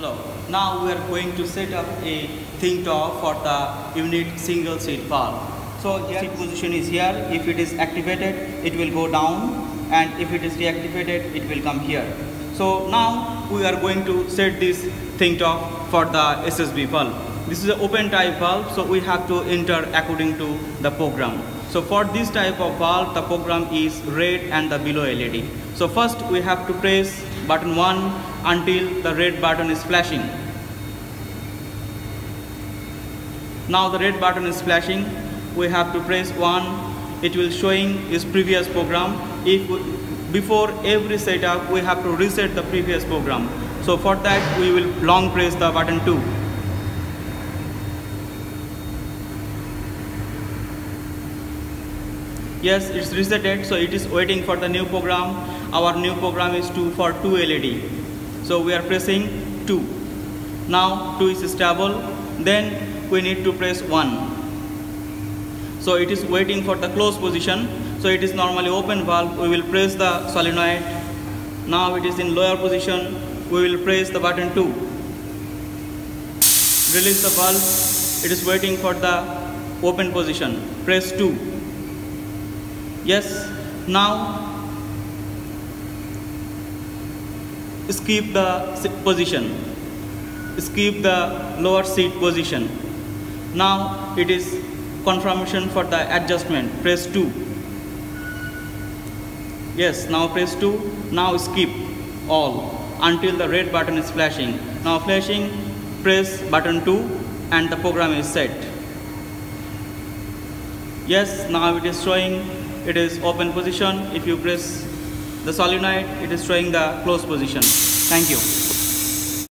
now we are going to set up a Think Top for the unit single seat valve. So here seat position is here. If it is activated, it will go down and if it is deactivated, it will come here. So now we are going to set this Think Top for the SSV valve. This is an open type valve, so we have to enter according to the program. So for this type of valve, the program is red and the below LED. So first we have to press button 1 until the red button is flashing. Now the red button is flashing. We have to press 1. It will showing its previous program. If we, before every setup, we have to reset the previous program. So for that, we will long press the button 2. Yes it's resetted so it is waiting for the new program. Our new program is 2 for 2 LED so we are pressing 2 now 2 is stable then we need to press 1 so it is waiting for the close position. So it is normally open valve. We will press the solenoid. Now it is in lower position. We will press the button 2 release the valve. It is waiting for the open position. Press 2 yes now skip the position. Skip the lower seat position. Now it is confirmation for the adjustment. Press 2 yes now press 2 now skip all until the red button is flashing. Now flashing press button 2 and the program is set. Yes now it is showing it is open position. If you press the solenoid it is showing the close position. Thank you